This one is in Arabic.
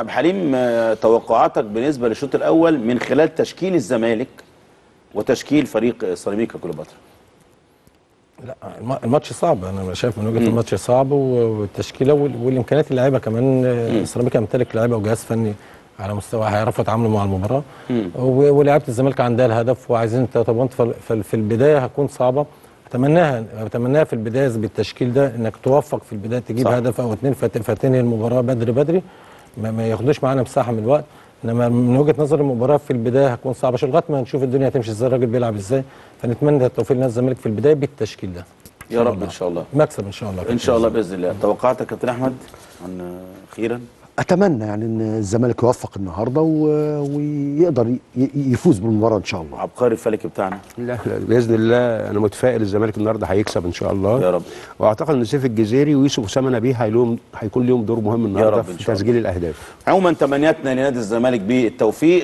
عبد الحليم آه، توقعاتك بالنسبة للشوط الأول من خلال تشكيل الزمالك وتشكيل فريق سيراميكا كليوباترا لا الم- الماتش صعب. أنا شايف من وجهة الماتش صعب والتشكيلة وال- والإمكانيات اللعيبة كمان آه، سيراميكا يمتلك لعيبة وجهاز فني على مستوى هيعرفوا يتعاملوا مع المباراة. و- ولاعيبه الزمالك عندها الهدف وعايزين ثلاثة بونت في البداية هتكون صعبة. أتمناها أتمناها في البداية بالتشكيل ده إنك توفق في البداية تجيب صح. هدف أو اثنين فت- فتنهي المباراة بدري بدري. ما, ما ياخدوش معانا مساحة من الوقت. إنما من وجهة نظر المباراة في البداية هتكون صعبة شوية لغاية ما نشوف الدنيا هتمشي إزاي الراجل بيلعب إزاي. فنتمنى التوفيق لنادي الزمالك في البداية بالتشكيل ده. يا رب إن شاء الله. مكسب إن شاء الله. إن شاء الله بإذن الله. توقعاتك يا كابتن أحمد عن أخيرا أتمنى يعني إن الزمالك يوفق النهارده و... ويقدر يفوز بالمباراة إن شاء الله. عبقري الفلكي بتاعنا. لا لا بإذن الله أنا متفائل الزمالك النهارده هيكسب إن شاء الله. يا رب. وأعتقد إن سيف الجزيري ويوسف أسامة نبيه هيلوم هيكون لهم دور مهم النهارده في شاء الله. تسجيل الأهداف. عموما تمنياتنا لنادي الزمالك بالتوفيق.